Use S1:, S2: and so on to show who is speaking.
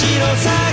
S1: 白さ